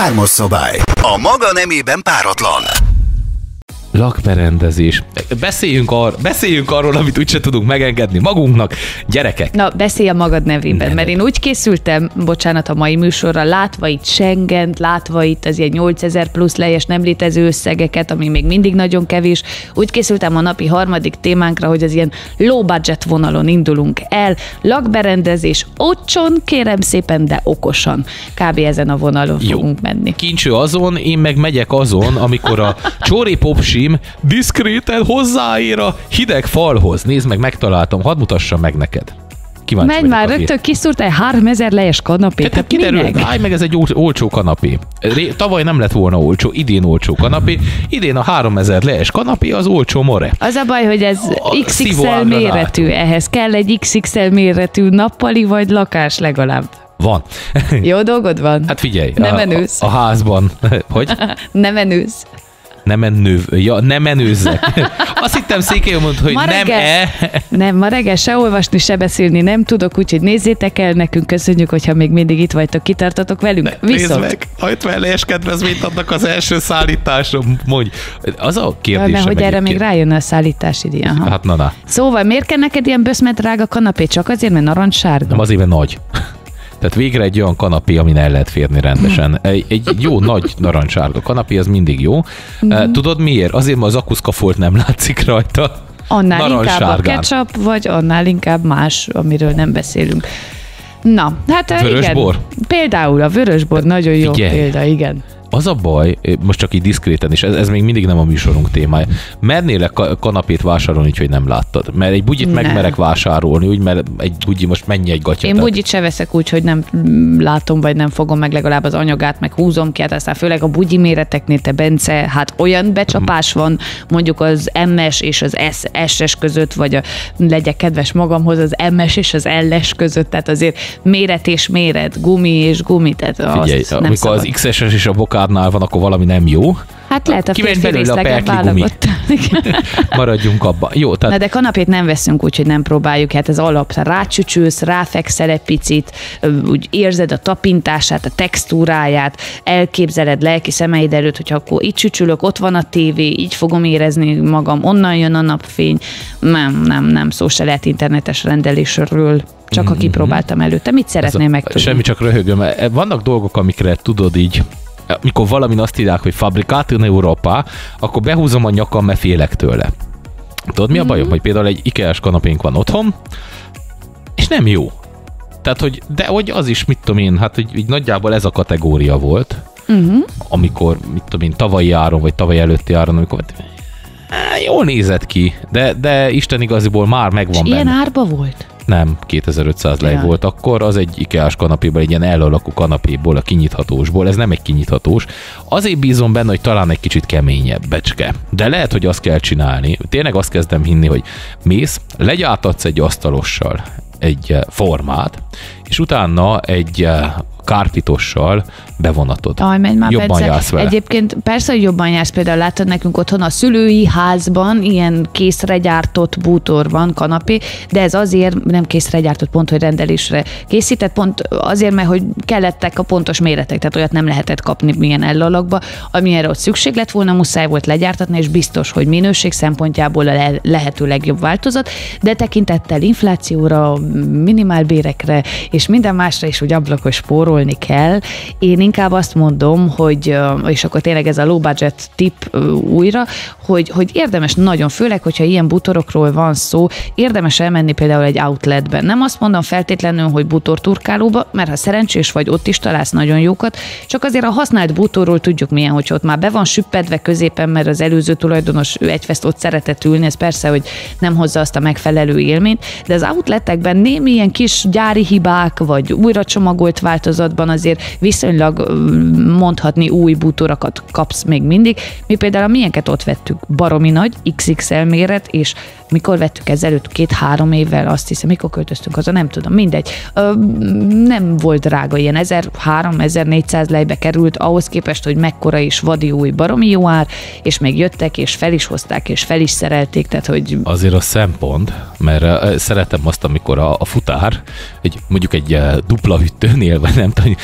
Hármas szobály. A maga nemében páratlan. Lakberendezés. Beszéljünk, ar- beszéljünk arról, amit úgyse tudunk megengedni magunknak. Gyerekek, Na, beszélj a magad nevében, Nem. mert én úgy készültem, bocsánat, a mai műsorra, látva itt Schengent, látva itt az ilyen 8000 plusz lejes nem létező összegeket, ami még mindig nagyon kevés, úgy készültem a napi harmadik témánkra, hogy az ilyen low budget vonalon indulunk el. Lakberendezés ocson, kérem szépen, de okosan. Kb. ezen a vonalon Jó. fogunk menni. kincső azon, én meg megyek azon, amikor a Csóri Popsim diszkréten hozzáér a hideg falhoz. Nézd meg, megtaláltam, hadd mutassam meg neked. Kíváncsi Menj már, rögtön kiszúrtál 3000 lejes kanapét. Tehát Hát kiderül, minek? állj meg, ez egy ol- olcsó kanapé. Ré- Tavaly nem lett volna olcsó, idén olcsó kanapé. Idén a 3000 lees kanapé az olcsó more. Az a baj, hogy ez A XXL méretű, ehhez kell egy XXL méretű nappali vagy lakás legalább. Van. Jó dolgod van? Hát figyelj. Nem a, menősz. A, a házban. Hogy? Nem menősz. Nem menő, ja, nem menőzzek. Azt hittem Székely mondta, hogy Ma nem e. Nem, ma reggel se olvasni, se beszélni nem tudok, úgyhogy nézzétek el nekünk, köszönjük, hogyha még mindig itt vagytok, kitartatok velünk. Viszont, meg, ha 50 lees kedvezményt adnak az első szállításra, mondj. Az a Jaj, kérdésem mert hogy erre még rájönne a szállítási díj. aha. Hát na, na. Szóval miért kell neked ilyen böszmet drága kanapé? Csak azért, mert narancssárga? Nem azért, mert nagy. Tehát végre egy olyan kanapé, amin el lehet férni rendesen. Egy, egy jó nagy narancssárga kanapé, az mindig jó. Mhm. Tudod miért? Azért, mert az akuszkafolt nem látszik rajta. Annál inkább a ketchup, vagy annál inkább más, amiről nem beszélünk. Na, hát eh, Vörösbor? igen. Például a vörösbor nagyon jó Figyelj. példa, igen. Az a baj, most csak így diszkréten is, ez, ez még mindig nem a műsorunk témája. Mernél ka- kanapét vásárolni, úgyhogy nem láttad? Mert egy bugyit Nem. megmerek vásárolni, úgy, mert egy bugyi most mennyi egy gatya. Én tehát- bugyit se veszek úgy, hogy nem látom, vagy nem fogom meg legalább az anyagát, meg húzom ki, hát aztán főleg a bugyi méreteknél, te Bence, hát olyan becsapás van mondjuk az MS és az SS között, vagy a, legyek kedves magamhoz, az MS és az LS között, tehát azért méret és méret, gumi és gumi, tehát Figyelj, azt nem amikor szabad. az XS-es és a bokádnál van, akkor valami nem jó. Hát lehet a férfi belőle a részleget perkli. Maradjunk abban. Jó, Na tehát de kanapét nem veszünk úgy, hogy nem próbáljuk, hát ez alap. Rácsücsülsz, ráfekszel egy picit, úgy érzed a tapintását, a textúráját, elképzeled lelki szemeid előtt, hogy akkor itt csücsülök, ott van a tévé, így fogom érezni magam, onnan jön a napfény. Nem, nem, nem, szó se lehet internetes rendelésről, csak Mhm. aki próbáltam előtte. Mit szeretnél megtudni? Semmi, csak röhögöm. Vannak dolgok, amikre tudod így, mikor valamin azt írják, hogy fabrikált in Európa, akkor behúzom a nyakam, mert félek tőle. Tudod, mi a bajom? Hogy például egy IKEA-s kanapénk van otthon, és nem jó. Tehát, hogy, de hogy az is, mit tudom én, hát hogy így nagyjából ez a kategória volt, Uh-huh. amikor, mit tudom én, tavalyi áron, vagy tavaly előtti áron, amikor Á, jól nézett ki, de, de Isten igaziból már megvan És ilyen benne. árba volt? Nem, 2500 lej Ja. volt akkor, az egy IKEA-s kanapéból, egy ilyen elalakú kanapéból, a kinyithatósból, ez nem egy kinyithatós. Azért bízom benne, hogy talán egy kicsit keményebb becske. De lehet, hogy azt kell csinálni. Tényleg azt kezdem hinni, hogy mész, legyártatsz egy asztalossal egy eh, formát, és utána egy eh, kárpitossal bevonatod. Aj, menj már, Jobban Bence. jársz vele. Egyébként persze, hogy jobban jársz. Például láttad nekünk otthon a szülői házban ilyen készre gyártott bútor van, kanapé, de ez azért nem készre gyártott pont, hogy rendelésre készített, pont azért, mert hogy kellettek a pontos méretek, tehát olyat nem lehetett kapni milyen ellalakba, amilyenre ott szükség lett volna, muszáj volt legyártatni, és biztos, hogy minőség szempontjából a le- lehető legjobb változat, de tekintettel inflációra, minimálbérekre és minden másra is, hogy ablakos spórolni kell. Én inkább azt mondom, hogy, és akkor tényleg ez a low budget tip újra, hogy, hogy érdemes nagyon, főleg, hogyha ilyen butorokról van szó, érdemes elmenni például egy outletben. Nem azt mondom feltétlenül, hogy butorturkálóba, mert ha szerencsés vagy, ott is találsz nagyon jókat, csak azért a használt bútorról tudjuk milyen, hogy ott már be van süppedve középen, mert az előző tulajdonos ő egyfest ott szeretett ülni, ez persze, hogy nem hozza azt a megfelelő élményt, de az outletekben némi ilyen kis gyári hibák, vagy újra csomagolt változatban azért viszonylag mondhatni új bútorokat kapsz még mindig. Mi például a miénket ott vettük, baromi nagy, XXL méret, és mikor vettük ezelőtt, két-három évvel, azt hiszem, mikor költöztünk haza, nem tudom, mindegy. Ö, nem volt drága, ilyen 1300-1400 lejbe került, ahhoz képest, hogy mekkora is vadi új baromi jó ár, és még jöttek, és fel is hozták, és fel is szerelték, tehát hogy Azért a szempont, mert szeretem azt, amikor a, a futár, egy, mondjuk egy dupla hűtőnél, vagy nem tudom,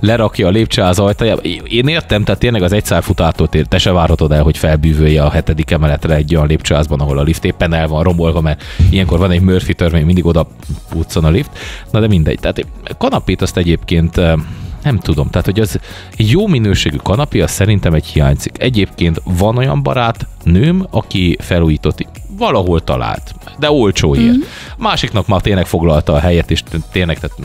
lerakja a lépcső az ajtajába. Én értem, tehát tényleg az egy futártól te se várhatod el, hogy felbűvölje a hetedik emeletre egy olyan lépcsőházban, ahol a lift éppen el van romolva, mert ilyenkor van egy Murphy törvény, mindig oda puccon a lift. Na de mindegy. Tehát kanapét azt egyébként uh, nem tudom, tehát hogy az egy jó minőségű kanapé, az szerintem egy hiányzik. Egyébként van olyan barát nőm, aki felújított, valahol talált, de olcsóért. Mm-hmm. Másiknak már tényleg foglalta a helyet, és tényleg tehát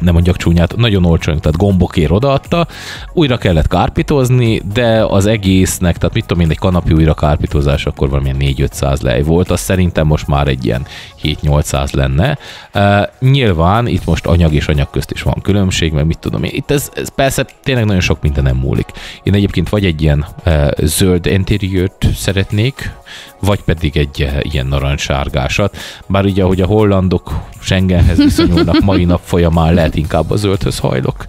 nem mondjak csúnyát, nagyon olcsón, tehát gombokért odaadta, újra kellett kárpitozni, de az egésznek, tehát mit tudom én, egy kanapi újra kárpitozás, akkor valamilyen 4-500 lej volt, az szerintem most már egy ilyen 7-800 lenne. Uh, nyilván itt most anyag és anyag közt is van különbség, mert mit tudom én, itt ez, ez persze tényleg nagyon sok minden nem múlik. Én egyébként vagy egy ilyen uh, zöld interiőrt szeretnék, vagy pedig egy ilyen narancssárgásat. Bár ugye, ahogy a hollandok Schengenhez viszonyulnak mai nap folyamán, lehet inkább a zöldhöz hajlok.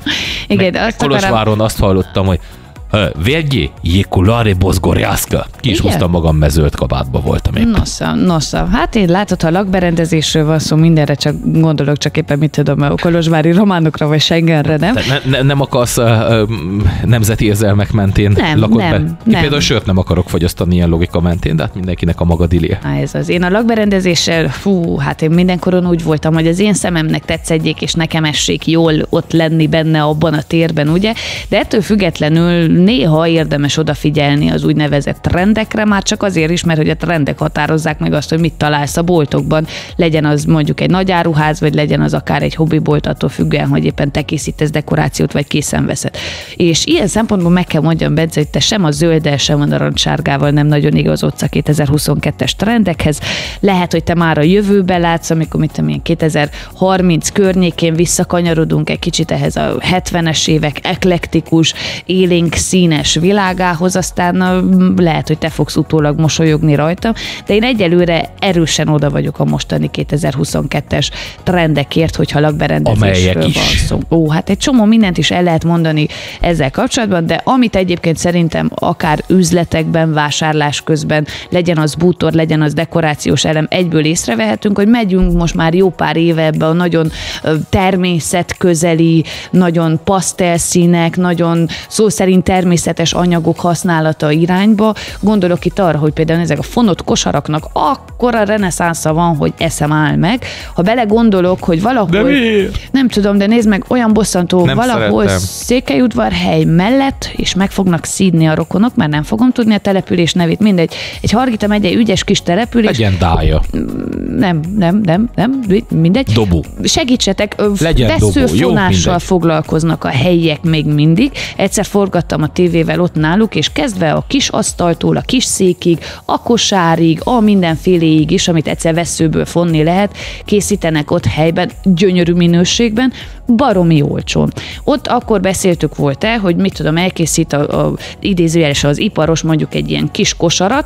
Igen, meg, azt Kolozsváron akarom... azt hallottam, hogy Vegyi, Jekulare Bozgorjászka. Ki is húztam magam, mezőlt kabátba voltam éppen. Nosza, nosza. Hát én látod, ha lakberendezésről van szó, mindenre csak gondolok, csak éppen mit tudom, a Kolozsvári románokra vagy Schengenre, nem? Ne, ne, nem akarsz uh, nemzeti érzelmek mentén nem, lakod nem, be? Én nem. például sört nem akarok fogyasztani ilyen logika mentén, de hát mindenkinek a maga dilia. Há, ez az. Én a lakberendezéssel, fú, hát én mindenkoron úgy voltam, hogy az én szememnek tetszedjék, és nekem essék jól ott lenni benne abban a térben, ugye? De ettől függetlenül néha érdemes odafigyelni az úgynevezett trendekre, már csak azért is, mert hogy a trendek határozzák meg azt, hogy mit találsz a boltokban, legyen az mondjuk egy nagy áruház, vagy legyen az akár egy hobbibolt, attól függően, hogy éppen te készítesz dekorációt, vagy készen veszed. És ilyen szempontból meg kell mondjam, Bence, hogy te sem a zölddel, sem a narancssárgával nem nagyon igazodsz a 2022-es trendekhez. Lehet, hogy te már a jövőbe látsz, amikor mit tudom én, 2030 környékén visszakanyarodunk egy kicsit ehhez a 70-es évek eklektikus, élénk színes világához, aztán lehet, hogy te fogsz utólag mosolyogni rajta, de én egyelőre erősen oda vagyok a mostani 2022-es trendekért, hogyha lakberendezésről van szó. Ó, hát egy csomó mindent is el lehet mondani ezzel kapcsolatban, de amit egyébként szerintem akár üzletekben, vásárlás közben, legyen az bútor, legyen az dekorációs elem, egyből észrevehetünk, hogy megyünk most már jó pár éve ebbe a nagyon természetközeli, nagyon pasztelszínek, nagyon szó szerint természetes anyagok használata irányba. Gondolok itt arra, hogy például ezek a fonott kosaraknak akkora reneszánsza van, hogy eszem áll meg. Ha belegondolok, hogy valahol... De mi? Nem tudom, de nézd meg, olyan bosszantó, Nem valahol szeretem. Székelyudvarhely mellett, és meg fognak szídni a rokonok, mert nem fogom tudni a település nevét, mindegy. Egy Hargita megye ügyes kis település, Legyen dája. nem, nem, nem, nem, mindegy. Dobu. Segítsetek, Legyen dobó, jó, veszőfonással foglalkoznak a helyiek még mindig. Egyszer forgattam a tévével ott náluk, és kezdve a kis asztaltól, a kis székig, a kosárig, a mindenféléig is, amit egyszer veszőből fonni lehet, készítenek ott helyben, gyönyörű minőségben, baromi olcsón. Ott akkor beszéltük volt-e, hogy mit tudom, elkészít a, a idézőjeles az iparos mondjuk egy ilyen kis kosarat,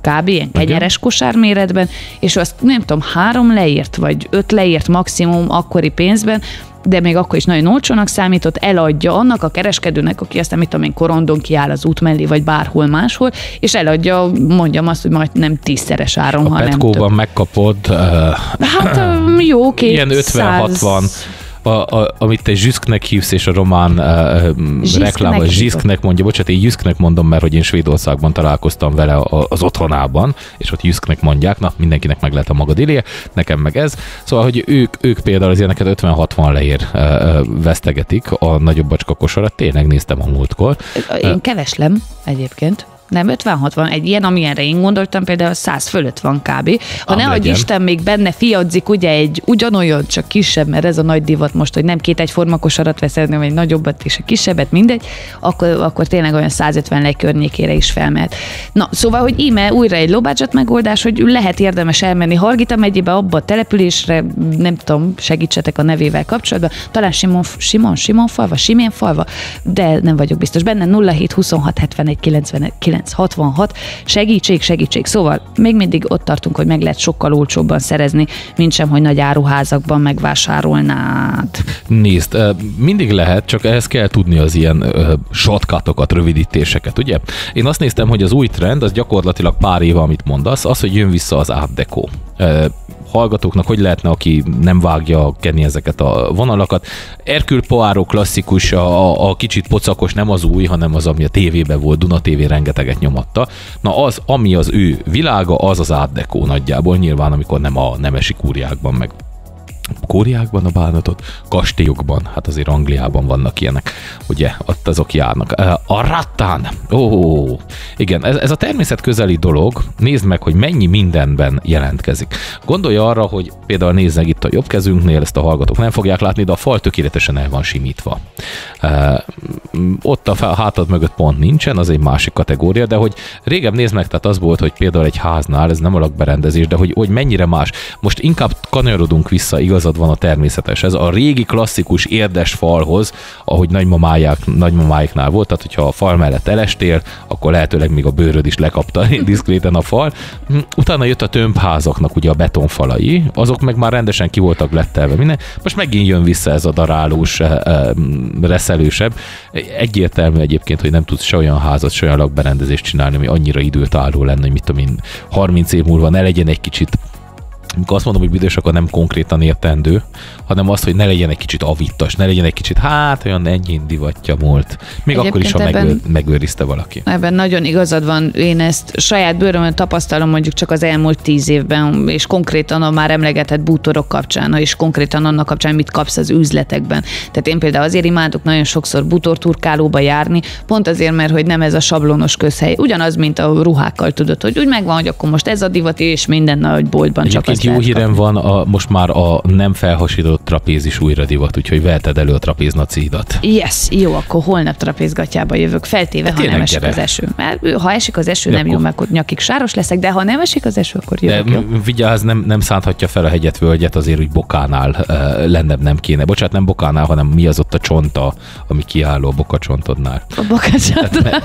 kb. ilyen kenyeres kosár méretben, és azt nem tudom, három leírt, vagy öt leírt maximum akkori pénzben, de még akkor is nagyon olcsónak számított, eladja annak a kereskedőnek, aki aztán mit tudom én, korondon kiáll az út mellé, vagy bárhol máshol, és eladja, mondjam azt, hogy majd nem tízszeres áron, A hanem Petkóban megkapod uh, Hát jó, két ilyen 50-60 a, a, amit te zsüszknek hívsz, és a román uh, reklám, hívod. zsiszknek mondja, bocsánat, én jüszknek mondom, mert hogy én Svédországban találkoztam vele a- az otthonában, és ott jüszknek mondják, na mindenkinek meg lehet a maga dilie, nekem meg ez. Szóval, hogy ők, ők például az ilyeneket 50-60 leér uh, uh, vesztegetik a nagyobb bacska kosarat, tényleg néztem a múltkor. Én keveslem egyébként. Nem 50-60, egy ilyen, amilyenre én gondoltam, például 100 fölött van kb. Ha ne legyen. Isten, még benne fiadzik ugye egy ugyanolyan, csak kisebb, mert ez a nagy divat most, hogy nem két egyforma kosarat veszel, hanem egy nagyobbat és egy kisebbet, mindegy, akkor, akkor tényleg olyan 150 lej környékére is felmehet. Na, szóval, hogy íme újra egy budget megoldás, hogy lehet érdemes elmenni Hargita megyébe, abba a településre, nem tudom, segítsetek a nevével kapcsolatban, talán Simon, Simon, Simon falva, Simén falva, de nem vagyok biztos benne, 07 26 71 90, 0966. Segítség, segítség. Szóval még mindig ott tartunk, hogy meg lehet sokkal olcsóbban szerezni, mint sem, hogy nagy áruházakban megvásárolnád. Nézd, mindig lehet, csak ehhez kell tudni az ilyen shortcutokat, rövidítéseket, ugye? Én azt néztem, hogy az új trend, az gyakorlatilag pár éve, amit mondasz, az, hogy jön vissza az Art Deco. Hallgatóknak hogy lehetne, aki nem vágja kenni ezeket a vonalakat. Erkül Poirot klasszikus, a, a kicsit pocakos, nem az új, hanem az, ami a tévében volt, Duna TV rengeteget nyomatta. Na az, ami az ő világa, az az Deco nagyjából, nyilván amikor nem a nemesi kúriákban, meg kóriákban a bánatot, kastélyokban, hát azért Angliában vannak ilyenek, ugye, ott azok járnak. A rattán, ó, igen, ez, ez a természet közeli dolog, nézd meg, hogy mennyi mindenben jelentkezik. Gondolj arra, hogy például nézzek itt a jobb kezünknél, ezt a hallgatók nem fogják látni, de a fal tökéletesen el van simítva. Ott a hátad mögött pont nincsen, az egy másik kategória, de hogy régebb nézd meg, tehát az volt, hogy például egy háznál, ez nem a lakberendezés, de hogy, hogy mennyire más. Most inkább kanyarodunk vissza, igazad van a természetes. Ez a régi klasszikus érdes falhoz, ahogy nagymamáják, nagymamáiknál volt, tehát hogyha a fal mellett elestél, akkor lehetőleg még a bőröd is lekapta diszkréten a fal. Utána jött a tömbházaknak ugye a betonfalai, azok meg már rendesen ki voltak lettelve minden. Most megint jön vissza ez a darálós, reszelősebb. Egyértelmű egyébként, hogy nem tudsz se olyan házat, se olyan lakberendezést csinálni, ami annyira időt álló lenne, hogy mit tudom én, 30 év múlva ne legyen egy kicsit amikor azt mondom, hogy büdös, akkor nem konkrétan értendő, hanem az, hogy ne legyen egy kicsit avittas, ne legyen egy kicsit, hát olyan ennyi divatja múlt. Még Egyébként akkor is, ha ebben, megőr, megőrizte valaki. Ebben nagyon igazad van. Én ezt saját bőrömön tapasztalom mondjuk csak az elmúlt tíz évben, és konkrétan a már emlegetett bútorok kapcsán, és konkrétan annak kapcsán, mit kapsz az üzletekben. Tehát én például azért imádok nagyon sokszor bútorturkálóba járni, pont azért, mert hogy nem ez a sablonos közhely. Ugyanaz, mint a ruhákkal tudod, hogy úgy megvan, hogy akkor most ez a divat, és minden nagy boltban csak az jó hírem van, a, most már a nem felhasított trapéz is újra divat, úgyhogy veheted elő a trapéznacidat. Yes, jó, akkor holnap trapézgatjába jövök, feltéve, hát ha nem esik gyere. az eső. Mert ha esik az eső, ja, nem jó, mert akkor nyakig sáros leszek, de ha nem esik az eső, akkor jövök. De jó. vigyázz, nem, nem szánthatja fel a hegyet, völgyet, azért úgy bokánál uh, lennebb nem kéne. Bocsát, nem bokánál, hanem mi az ott a csonta, ami kiálló a bokacsontodnál. A bokacsontodnál.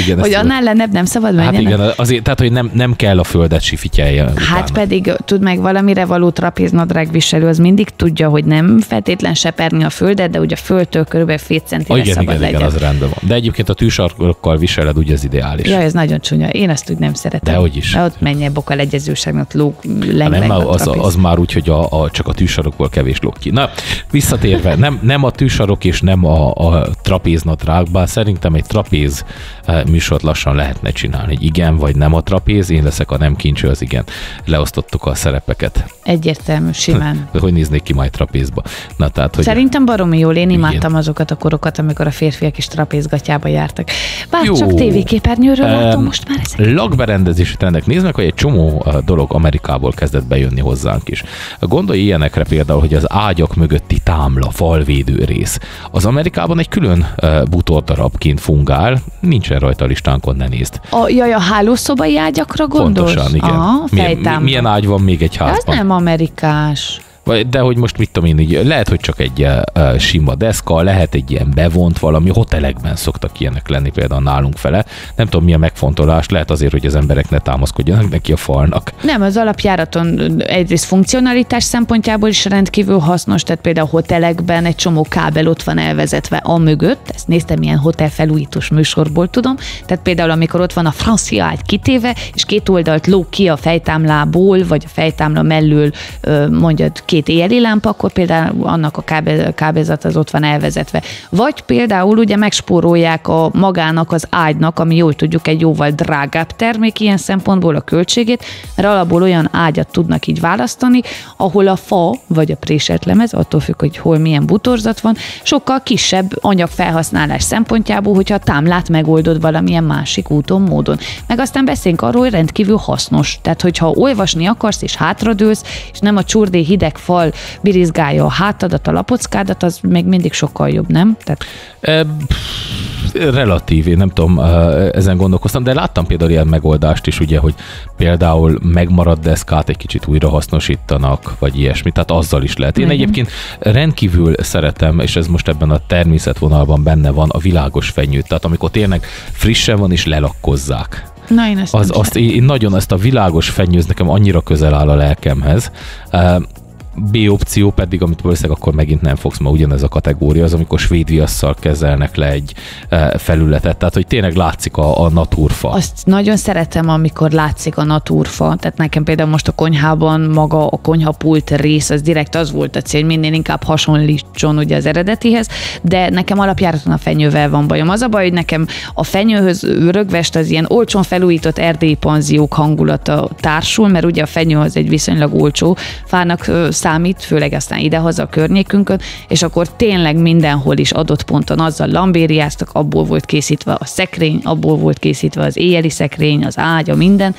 Igen, hogy annál lennebb nem szabad menni. Hát igen, azért, tehát, hogy nem, nem kell a földet sifityelje. Hát utána. pedig tud meg valamire való trapéznadrág viselő, az mindig tudja, hogy nem feltétlen seperni a földet, de ugye a földtől körülbelül fél centire ah, igen, szabad igen, legyen. igen, az rendben van. De egyébként a tűsarkokkal viseled, ugye az ideális. Ja, ez nagyon csúnya. Én ezt úgy nem szeretem. De hogy is. De ott menjen bokal egyezőségnek, ott lóg, leng, nem, az, az, már úgy, hogy a, a, csak a tűsarokból kevés lóg ki. Na, visszatérve, nem, nem a tűsarok és nem a, a trapéznadrág, bár szerintem egy trapéz eh, műsort lassan lehetne csinálni. Igen vagy nem a trapéz, én leszek a nem kincső, az igen. Leosztottuk a szerepeket. Egyértelmű, simán. hogy néznék ki majd trapézba? Na, tehát, hogy Szerintem baromi jól, én imádtam igen. azokat a korokat, amikor a férfiak is trapézgatjába jártak. Bár Jó. csak tévéképernyőről um, látom most már ezeket. Lakberendezési trendek. Nézd meg, hogy egy csomó dolog Amerikából kezdett bejönni hozzánk is. Gondolj ilyenekre például, hogy az ágyak mögötti támla, falvédő rész. Az Amerikában egy külön bútordarabként fungál, nincsen rajta a listánkon, ne nézd. A, jaj, a hálószobai ágyakra gondolsz? Pontosan, igen. Aha, milyen, milyen ágy van még egy házban? Ez nem amerikás. De hogy most mit tudom én, így, lehet, hogy csak egy uh, sima deszka, lehet egy ilyen bevont valami, hotelekben szoktak ilyenek lenni például nálunk fele. Nem tudom, mi a megfontolás, lehet azért, hogy az emberek ne támaszkodjanak neki a falnak. Nem, az alapjáraton egyrészt funkcionalitás szempontjából is rendkívül hasznos, tehát például hotelekben egy csomó kábel ott van elvezetve a mögött, ezt néztem ilyen hotel felújítós műsorból tudom, tehát például amikor ott van a francia ágy kitéve, és két oldalt lóg ki a fejtámlából, vagy a fejtámla mellől mondjad ki két éjjeli lámpa, akkor például annak a kábel, az ott van elvezetve. Vagy például ugye megspórolják a magának az ágynak, ami jól tudjuk egy jóval drágább termék ilyen szempontból a költségét, mert alapból olyan ágyat tudnak így választani, ahol a fa vagy a préselt lemez, attól függ, hogy hol milyen butorzat van, sokkal kisebb anyagfelhasználás szempontjából, hogyha a támlát megoldod valamilyen másik úton, módon. Meg aztán beszéljünk arról, hogy rendkívül hasznos. Tehát, hogyha olvasni akarsz és hátradőlsz, és nem a csurdé hideg fal birizgálja a hátadat, a lapockádat, az még mindig sokkal jobb, nem? Tehát... E, relatív, én nem tudom, ezen gondolkoztam, de láttam például ilyen megoldást is, ugye, hogy például megmaradt deszkát egy kicsit újra hasznosítanak, vagy ilyesmi, tehát azzal is lehet. Én Igen. egyébként rendkívül szeretem, és ez most ebben a természetvonalban benne van, a világos fenyőt, tehát amikor tényleg frissen van, és lelakkozzák. Na, én ezt az, azt én, én nagyon ezt a világos fenyőz nekem annyira közel áll a lelkemhez. B opció pedig, amit valószínűleg akkor megint nem fogsz, ma ugyanez a kategória, az amikor svéd viasszal kezelnek le egy e, felületet, tehát hogy tényleg látszik a, a naturfa. Azt nagyon szeretem, amikor látszik a naturfa, tehát nekem például most a konyhában maga a konyhapult rész, az direkt az volt a cél, hogy minél inkább hasonlítson ugye az eredetihez, de nekem alapjáraton a fenyővel van bajom. Az a baj, hogy nekem a fenyőhöz rögvest az ilyen olcsón felújított erdélyi panziók hangulata társul, mert ugye a fenyő az egy viszonylag olcsó fának számít, főleg aztán idehaza a környékünkön, és akkor tényleg mindenhol is adott ponton azzal lambériáztak, abból volt készítve a szekrény, abból volt készítve az éjjeli szekrény, az ágya, minden,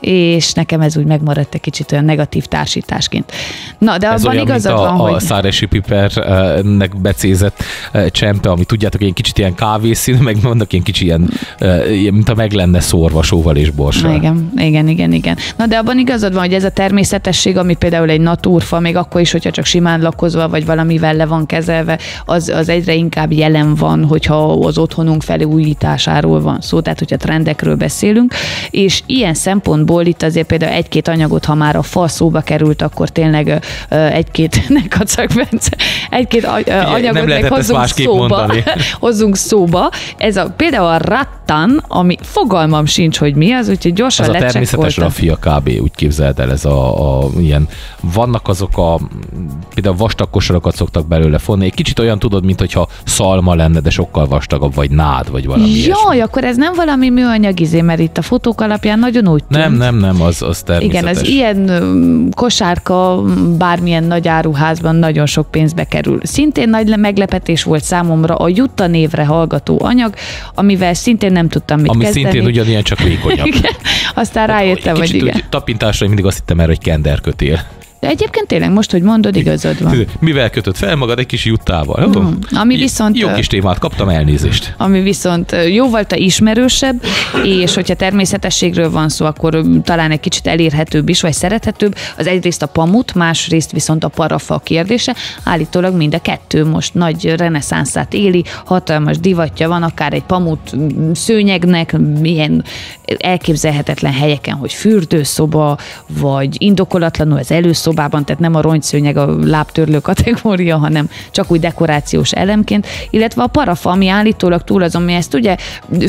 és nekem ez úgy megmaradt egy kicsit olyan negatív társításként. Na, de ez abban olyan, igazad a, van, a hogy... száresi pipernek becézett eh, csempe, ami tudjátok, ilyen kicsit ilyen kávészínű, meg vannak ilyen kicsi ilyen, eh, mint a meg lenne szórva sóval és borssal. Igen, igen, igen, igen. Na, de abban igazad van, hogy ez a természetesség, ami például egy naturfa, még akkor is, hogyha csak simán lakozva, vagy valamivel le van kezelve, az, az egyre inkább jelen van, hogyha az otthonunk felújításáról van szó, tehát hogyha trendekről beszélünk, és ilyen szempontból itt azért például egy-két anyagot, ha már a fa szóba került, akkor tényleg egy-két, ne kacak, Bence, egy-két anyagot nem meg hozzunk szóba, mondani. hozzunk szóba. Ez a, például a rattan, ami fogalmam sincs, hogy mi az, úgyhogy gyorsan Az a természetes raffia kb. úgy képzeld el, ez a, a ilyen, vannak azok a például vastag kosarakat szoktak belőle fonni. Egy kicsit olyan tudod, mint hogyha szalma lenne, de sokkal vastagabb, vagy nád, vagy valami Jaj, ilyesmi. akkor ez nem valami műanyag izé, mert itt a fotók alapján nagyon úgy tűnt. Nem, nem, nem, az, az természetes. Igen, az ilyen kosárka bármilyen nagy áruházban nagyon sok pénzbe kerül. Szintén nagy meglepetés volt számomra a Jutta névre hallgató anyag, amivel szintén nem tudtam mit Ami kezdeni. szintén ugyanilyen, csak vékonyabb. igen. Aztán rájöttem, hogy igen. Tapintásra mindig azt hittem erre, hogy kenderkötél. De egyébként tényleg most, hogy mondod, igazad van. Mivel kötött fel magad egy kis juttával? Mm. Ami viszont... Jó kis témát kaptam, elnézést. Ami viszont jóval te ismerősebb, és hogyha természetességről van szó, akkor talán egy kicsit elérhetőbb is, vagy szerethetőbb. Az egyrészt a pamut, másrészt viszont a parafa kérdése. Állítólag mind a kettő most nagy reneszánszát éli, hatalmas divatja van, akár egy pamut szőnyegnek, milyen elképzelhetetlen helyeken, hogy fürdőszoba, vagy indokolatlanul az előszobában, szobában, tehát nem a rongyszőnyeg a lábtörlő kategória, hanem csak úgy dekorációs elemként, illetve a parafa, ami állítólag túl azon, mi ezt ugye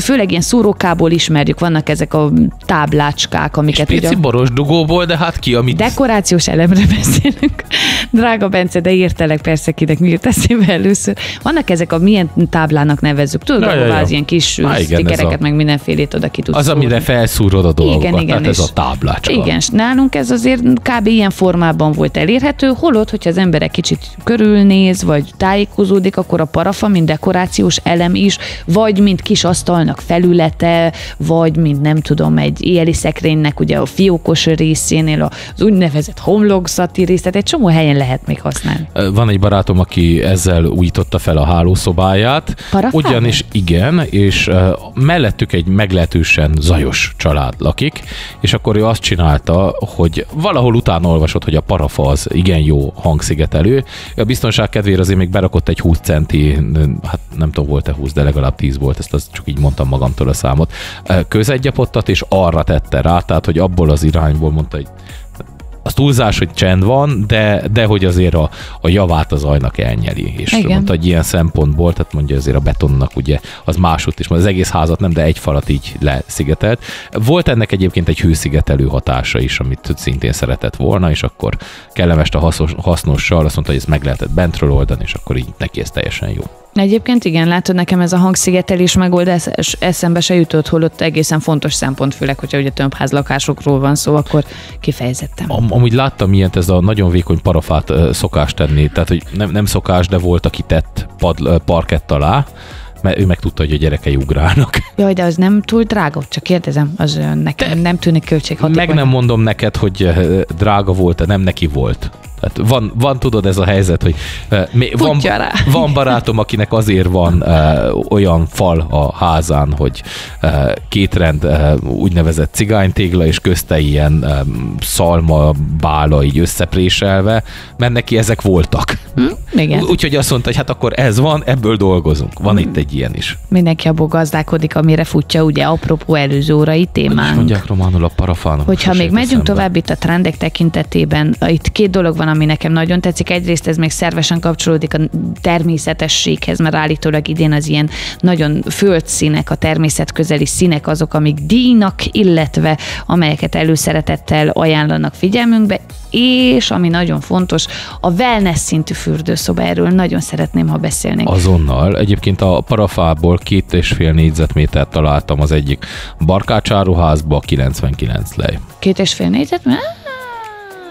főleg ilyen szúrókából ismerjük, vannak ezek a táblácskák, amiket ugye... boros dugóból, de hát ki, amit... Dekorációs elemre beszélünk. Drága Bence, de értelek persze kinek mi jött eszébe először. Vannak ezek a milyen táblának nevezzük, tudod, ja, ja. ilyen kis stikereket, a... meg mindenfélét oda ki tudsz Az, szúrni. amire felszúrod a dolgokat, igen, igen, tehát ez a táblácska. Igen, és nálunk ez azért kb. ilyen formában formában volt elérhető, holott, hogyha az ember egy kicsit körülnéz, vagy tájékozódik, akkor a parafa, mint dekorációs elem is, vagy mint kis asztalnak felülete, vagy mint nem tudom, egy éjjeli szekrénynek ugye a fiókos részénél az úgynevezett homlokzati rész, tehát egy csomó helyen lehet még használni. Van egy barátom, aki ezzel újította fel a hálószobáját. Parafával? Ugyanis igen, és mellettük egy meglehetősen zajos család lakik, és akkor ő azt csinálta, hogy valahol utána olvasott, hogy a parafa az igen jó hangszigetelő. A biztonság kedvére azért még berakott egy 20 centi, hát nem tudom, volt-e 20, de legalább 10 volt, ezt az csak így mondtam magamtól a számot, közegyapottat, és arra tette rá, tehát hogy abból az irányból mondta, hogy az túlzás, hogy csend van, de, de hogy azért a, a javát az ajnak elnyeli. És Igen. mondta, hogy ilyen szempontból, tehát mondja azért a betonnak ugye az másút is, az egész házat nem, de egy falat így leszigetelt. Volt ennek egyébként egy hőszigetelő hatása is, amit szintén szeretett volna, és akkor kellemest a hasznos, hasznossal azt mondta, hogy ezt meg lehetett bentről oldani, és akkor így neki ez teljesen jó. Egyébként igen, látod, nekem ez a hangszigetelés megoldás eszembe se jutott, holott egészen fontos szempont, főleg, hogyha ugye több házlakásokról van szó, akkor kifejezettem. Am- amúgy láttam ilyet, ez a nagyon vékony parafát szokás tenni, tehát hogy nem, nem szokás, de volt, aki tett pad, parkett alá, mert ő meg tudta, hogy a gyerekei ugrálnak. Jaj, de az nem túl drága, csak kérdezem, az nekem nem tűnik költséghatékony. Meg nem mondom neked, hogy drága volt, de nem neki volt. Tehát van, van, tudod, ez a helyzet, hogy uh, van, rá. van barátom, akinek azért van uh, olyan fal a házán, hogy uh, két rend uh, úgynevezett cigánytégla, és közte ilyen um, szalma bála így összepréselve, mert neki ezek voltak. Hm? Igen. Úgyhogy azt mondta, hogy hát akkor ez van, ebből dolgozunk. Van itt egy ilyen is. Mindenki abból gazdálkodik, amire futja, ugye, apropó előző órai témánk. mondják románul a parafánon. Hogyha még megyünk eszembe. tovább itt a trendek tekintetében, itt két dolog van, ami nekem nagyon tetszik. Egyrészt ez még szervesen kapcsolódik a természetességhez, mert állítólag idén az ilyen nagyon földszínek, a természet közeli színek azok, amik díjnak, illetve amelyeket előszeretettel ajánlanak figyelmünkbe, és ami nagyon fontos, a wellness szintű fürdőszoba, erről nagyon szeretném, ha beszélnénk. Azonnal. Egyébként a parafából két és fél négyzetmétert találtam az egyik barkácsáruházba, 99 lej. Két és fél négyzet?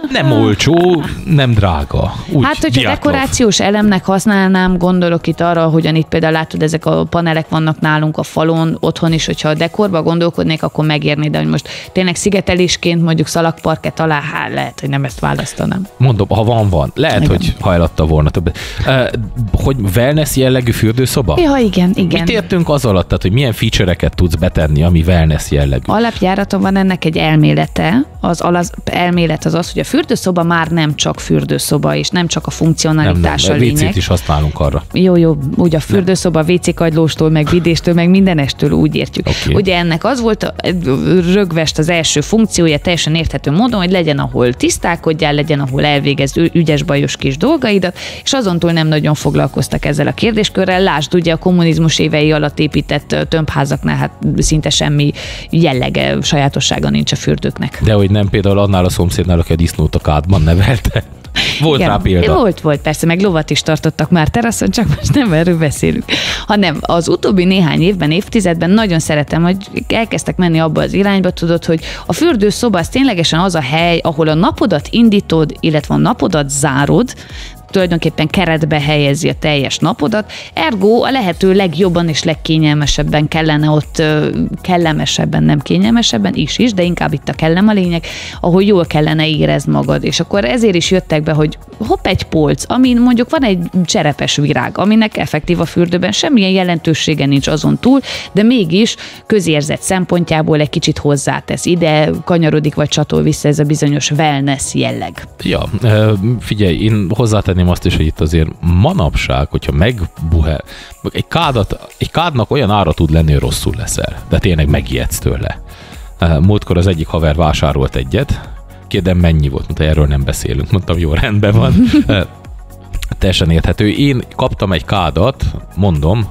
Nem olcsó, nem drága. Úgy Hát, hogyha Diatlov. dekorációs elemnek használnám, gondolok itt arra, hogyan itt például látod, ezek a panelek vannak nálunk a falon, otthon is, hogyha a dekorba gondolkodnék, akkor megérni, de hogy most tényleg szigetelésként mondjuk szalagparket alá, hát lehet, hogy nem ezt választanám. Mondom, ha van, van. Lehet, Igen. hogy hajlatta volna többet. Hogy wellness jellegű fürdőszoba? Ja, igen, igen. Mit értünk az alatt, tehát, hogy milyen feature-eket tudsz betenni, ami wellness jellegű? Alapjáraton van ennek egy elmélete. Az alaz, elmélet az az, hogy a fürdőszoba már nem csak fürdőszoba, és nem csak a nem, funkcionalitás nem, a lényeg. Is használunk arra. Jó, jó, úgy a fürdőszoba, WC kagylóstól, meg vidéstől, meg mindenestől úgy értjük. Okay. Ugye ennek az volt a rögvest az első funkciója, teljesen érthető módon, hogy legyen, ahol tisztálkodjál, legyen, ahol elvégezd ü- ügyes, bajos kis dolgaidat, és azontól nem nagyon foglalkoztak ezzel a kérdéskörrel. Lásd, ugye a kommunizmus évei alatt épített tömbházaknál hát szinte semmi jellege, sajátossága nincs a fürdőknek. De hogy nem például annál a szomszédnál, aki a disznót a kádban nevelte. Volt Igen. rá példa. Volt, volt, persze, meg lovat is tartottak már teraszon, csak most nem erről beszélünk. Hanem az utóbbi néhány évben, évtizedben nagyon szeretem, hogy elkezdtek menni abba az irányba, tudod, hogy a fürdőszoba az ténylegesen az a hely, ahol a napodat indítod, illetve a napodat zárod, tulajdonképpen keretbe helyezi a teljes napodat, ergo a lehető legjobban és legkényelmesebben kellene ott, kellemesebben, nem kényelmesebben is is, de inkább itt a kellem a lényeg, ahol jól kellene érezd magad. És akkor ezért is jöttek be, hogy hopp egy polc, amin mondjuk van egy cserepes virág, aminek effektív a fürdőben semmilyen jelentősége nincs azon túl, de mégis közérzet szempontjából egy kicsit hozzátesz. Ide kanyarodik vagy csatol vissza ez a bizonyos wellness jelleg. Ja, figyelj, én hozzátenném azt is, hogy itt azért manapság, hogyha megbuhe, egy kádat, egy kádnak olyan ára tud lenni, hogy rosszul leszel, de tényleg megijedsz tőle. Múltkor az egyik haver vásárolt egyet, kérdem mennyi volt, mondta, erről nem beszélünk. Mondtam, jó, rendben van. Teljesen érthető. Én kaptam egy kádat, mondom,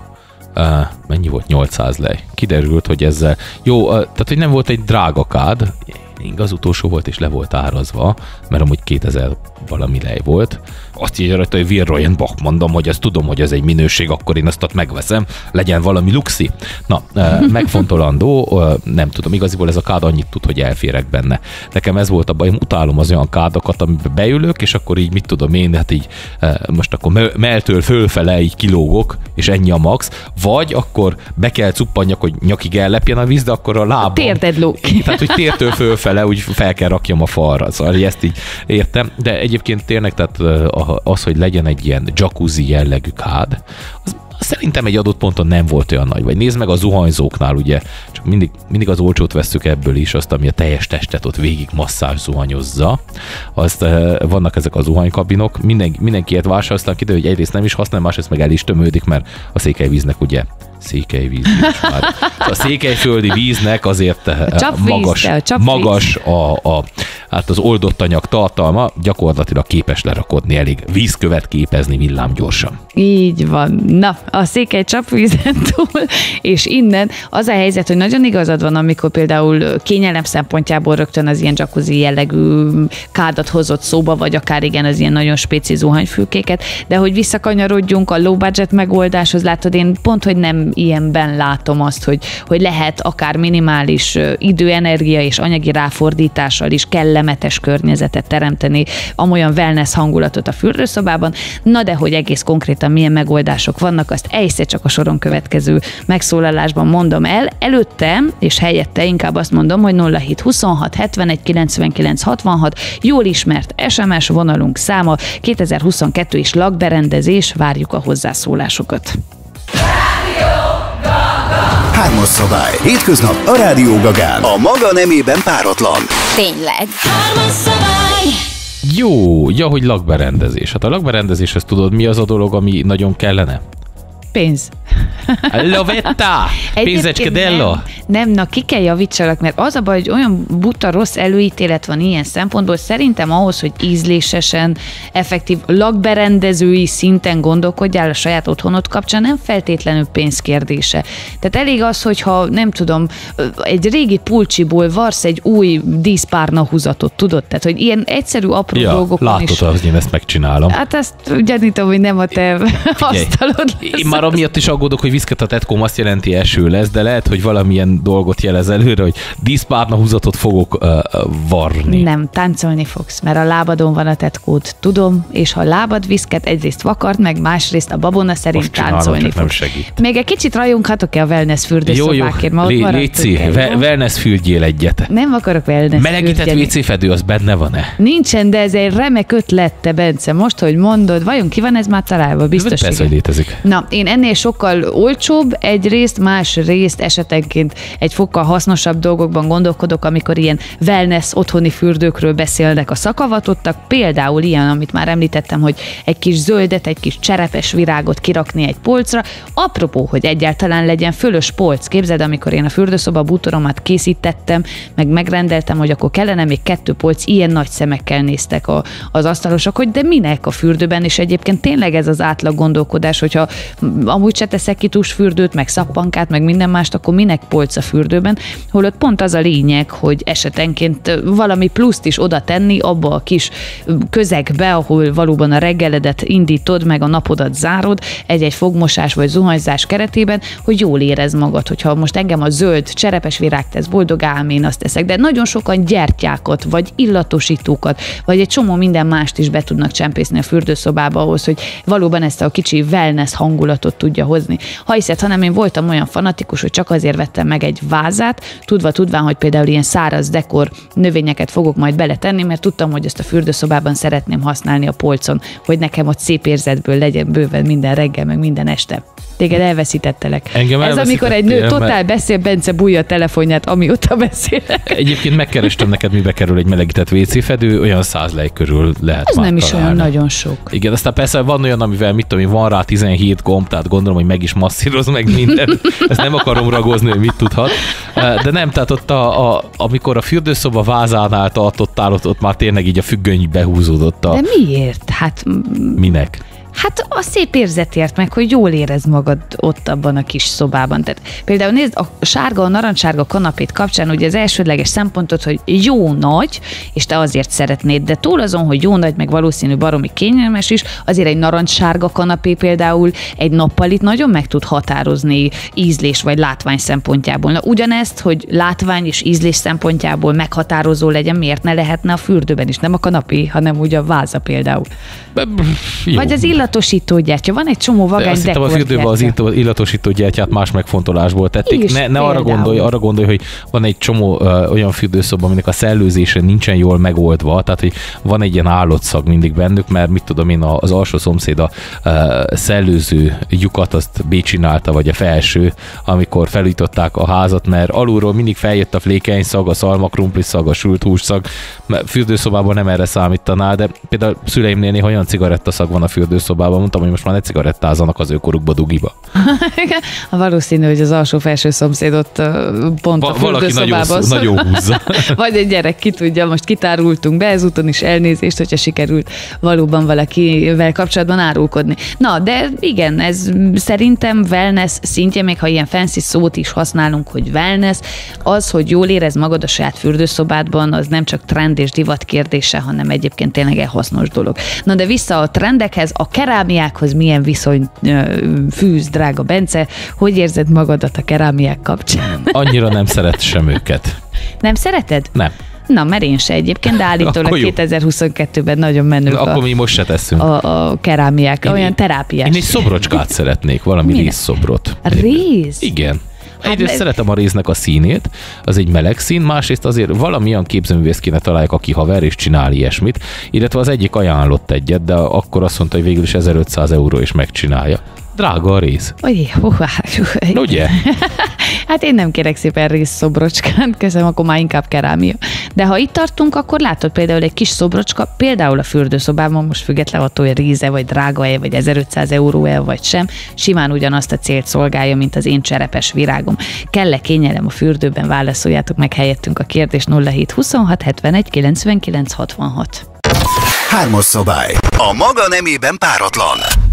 uh, mennyi volt? 800 lej. Kiderült, hogy ezzel, jó, tehát hogy nem volt egy drága kád, igaz utolsó volt és le volt árazva, mert amúgy 2000 valami lej volt. Azt írja rajta, hogy Virroyen Bach, mondom, hogy ezt tudom, hogy ez egy minőség, akkor én ezt ott megveszem, legyen valami luxi. Na, megfontolandó, nem tudom, igaziból ez a kád annyit tud, hogy elférek benne. Nekem ez volt a bajom, utálom az olyan kádokat, amiben beülök, és akkor így mit tudom én, hát így most akkor me- melltől fölfele így kilógok, és ennyi a max, vagy akkor be kell cuppanjak, hogy nyakig ellepjen a víz, de akkor a lábam... Térded lóg. Tehát, hogy tértől fölfele úgy fel kell rakjam a falra. Szóval ezt így értem. De egyébként tényleg tehát a- az, hogy legyen egy ilyen jacuzzi jellegű kád, az szerintem egy adott ponton nem volt olyan nagy. Vagy nézd meg a zuhanyzóknál, ugye, csak mindig, mindig az olcsót veszük ebből is, azt, ami a teljes testet ott végig masszázs zuhanyozza. Azt uh, vannak ezek a zuhanykabinok, Minden, mindenki ilyet vásárol, aztán kiderül, hogy egyrészt nem is használ, másrészt meg el is tömődik, mert a székelyvíznek ugye székelyvíz már. A székelyföldi víznek azért eh, csapvíz, magas, de a magas a, a, hát az oldott anyag tartalma, gyakorlatilag képes lerakodni, elég vízkövet képezni villámgyorsan. Így van. Na, a székely csapvízen túl, és innen az a helyzet, hogy nagyon igazad van, amikor például kényelem szempontjából rögtön az ilyen jacuzzi jellegű kádat hozott szóba, vagy akár igen, az ilyen nagyon spéci zuhanyfülkéket, de hogy visszakanyarodjunk a low budget megoldáshoz, látod, én pont, hogy nem ilyenben látom azt, hogy, hogy lehet akár minimális idő, energia és anyagi ráfordítással is kellemes kellemetes környezetet teremteni, amolyan wellness hangulatot a fürdőszobában. Na de hogy egész konkrétan milyen megoldások vannak, azt egyszer csak a soron következő megszólalásban mondom el. Előtte és helyette inkább azt mondom, hogy 07 26 71 99 66 jól ismert SMS vonalunk száma 2022 és lakberendezés, várjuk a hozzászólásokat. Hármas szabály. Hétköznap a Rádió Gagán. A maga nemében páratlan. Tényleg. Hármas szabály! Jó, ja, hogy lakberendezés. Hát a lakberendezéshez tudod, mi az a dolog, ami nagyon kellene? Pénz. Lovetta! Pénzecske Egyébként dello! Nem, nem, na ki kell javítsalak, mert az a baj, hogy olyan buta rossz előítélet van ilyen szempontból, szerintem ahhoz, hogy ízlésesen, effektív lakberendezői szinten gondolkodjál a saját otthonod kapcsán, nem feltétlenül pénzkérdése. Tehát elég az, hogyha nem tudom, egy régi pulcsiból varsz egy új díszpárna húzatot, tudod? Tehát, hogy ilyen egyszerű, apró Ja, dolgokon látod, is. hogy én ezt megcsinálom. Hát ezt gyanítom, hogy nem a te asztalod lesz. Én már amiatt is aggódok, hogy viszket a azt jelenti eső lesz, de lehet, hogy valamilyen dolgot jelez előre, hogy díszpárna húzatot fogok uh, varni. Nem, táncolni fogsz, mert a lábadon van a tetkód, tudom, és ha a lábad viszket, egyrészt vakart meg, másrészt a babona szerint csinálom, táncolni csak nem fogsz. segít. Még egy kicsit rajonghatok-e a wellness Jó, jó, fürdőszobákért? Lé- maradtunk Léci, ve- jó? wellness fürdjél egyet. Nem akarok wellness Melegített. WC fedő, az benne van-e? Nincsen, de ez egy remek ötlet, te Bence. Most, hogy mondod, vajon ki van ez már találva? Biztos Persze, hogy létezik. Na, én ennél sokkal olcsóbb egyrészt, más részt esetenként egy fokkal hasznosabb dolgokban gondolkodok, amikor ilyen wellness otthoni fürdőkről beszélnek a szakavatottak, például ilyen, amit már említettem, hogy egy kis zöldet, egy kis cserepes virágot kirakni egy polcra. Apropó, hogy egyáltalán legyen fölös polc. Képzeld, amikor én a fürdőszoba bútoromat készítettem, meg megrendeltem, hogy akkor kellene még kettő polc, ilyen nagy szemekkel néztek a, az asztalosok, hogy de minek a fürdőben, és egyébként tényleg ez az átlag gondolkodás, hogyha amúgy se teszek ki tusfürdőt, meg szappankát, meg minden mást, akkor minek polc a fürdőben, holott pont az a lényeg, hogy esetenként valami pluszt is oda tenni abba a kis közegbe, ahol valóban a reggeledet indítod, meg a napodat zárod, egy-egy fogmosás vagy zuhanyzás keretében, hogy jól érez magad, hogyha most engem a zöld cserepes virág tesz boldogám, én azt teszek, de nagyon sokan gyertyákat, vagy illatosítókat, vagy egy csomó minden mást is be tudnak csempészni a fürdőszobába ahhoz, hogy valóban ezt a kicsi wellness hangulatot tudja hozni. Ha hiszed, hanem én voltam olyan fanatikus, hogy csak azért vettem meg egy vázát, tudva tudván, hogy például ilyen száraz dekor növényeket fogok majd beletenni, mert tudtam, hogy ezt a fürdőszobában szeretném használni a polcon, hogy nekem ott szép érzetből legyen bőven minden reggel, meg minden este. Téged elveszítettelek. Engem Ez amikor egy nő totál mert- beszél, Bence bújja a telefonját, amióta beszélek. Egyébként megkerestem neked, mibe kerül egy melegített WC fedő, olyan 100 lej körül lehet Ez nem is olyan találni. nagyon sok. Igen, aztán persze van olyan, amivel mit tudom én, van rá 17 gomb, tehát gondolom, hogy meg is masszíroz meg minden. Ezt nem akarom ragozni, hogy mit tudhat. De nem, tehát ott a, a, amikor a fürdőszoba vázánál tartottál, ott, ott már tényleg így a függöny behúzódott a De miért? Hát minek. Hát a szép érzetért meg, hogy jól érez magad ott abban a kis szobában. Tehát például nézd, a sárga, a narancssárga kanapét kapcsán ugye az elsődleges szempontot, hogy jó nagy, és te azért szeretnéd, de túl azon, hogy jó nagy, meg valószínű baromi kényelmes is, azért egy narancssárga kanapé például egy nappalit nagyon meg tud határozni ízlés vagy látvány szempontjából. Na ugyanezt, hogy látvány és ízlés szempontjából meghatározó legyen, miért ne lehetne a fürdőben is, nem a kanapé, hanem ugye a váza például. Jó. Vagy az illatosító gyertya. Van egy csomó De vagány hittem a fürdőben az illatosító gyertyát más megfontolásból tették. Is, ne, ne arra gondolj, arra gondolj, hogy van egy csomó ö, olyan fürdőszoba, aminek a szellőzése nincsen jól megoldva, tehát hogy van egy ilyen állatszag mindig bennük, mert mit tudom én, az alsó szomszéd a ö, szellőző lyukat azt bécsinálta, vagy a felső, amikor felújították a házat, mert alulról mindig feljött a flékeny szag, a szalma krumpli szag, a sült hússzag, mert fürdőszobában nem erre számítanál, de például szüleimnél néha olyan cigarettaszag van a fürdőszobában, mondtam, hogy most már ne cigarettázzanak az őkorukba dugiba. Valószínű, hogy az alsó-felső szomszédot pont a Va- valaki nagyon, nagyon húzza. Vagy egy gyerek, ki tudja, most kitárultunk be, ezúton is elnézést, hogyha sikerült valóban valakivel kapcsolatban árulkodni. Na, de igen, ez szerintem wellness szintje, még ha ilyen fancy szót is használunk, hogy wellness, az, hogy jól érez magad a saját fürdőszobádban, az nem csak trend és divat kérdése, hanem egyébként tényleg egy hasznos dolog. Na de vissza a trendekhez, a kerámiákhoz milyen viszony fűz, drága Bence, hogy érzed magadat a kerámiák kapcsán? Annyira nem szeret sem őket. Nem szereted? Nem. Na, mert én se egyébként, de állítólag jó. 2022-ben nagyon menők Na, a, akkor mi most se teszünk. a, a kerámiák, Én- olyan terápiás. Én egy szobrocskát szeretnék, valami Milyen? rézszobrot. Réz? Igen. Hát Egyrészt de- szeretem a réznek a színét, az egy meleg szín, másrészt azért valamilyen képzőművész kéne találják, aki haver és csinál ilyesmit, illetve az egyik ajánlott egyet, de akkor azt mondta, hogy végül is 1500 euró is megcsinálja. Drága a rész. Hú, hú, Ugye? Hát én nem kérek szépen részszobrocskát, köszönöm, akkor már inkább kerámia. De ha itt tartunk, akkor látod például egy kis szobrocska, például a fürdőszobában, most független attól, hogy ríze, vagy drága-e, vagy 1500 euró-e, vagy sem, simán ugyanazt a célt szolgálja, mint az én cserepes virágom. Kell-e kényelem a fürdőben? Válaszoljátok meg helyettünk a kérdés 0726 71 99 66. Hármas szabály. A maga nemében páratlan.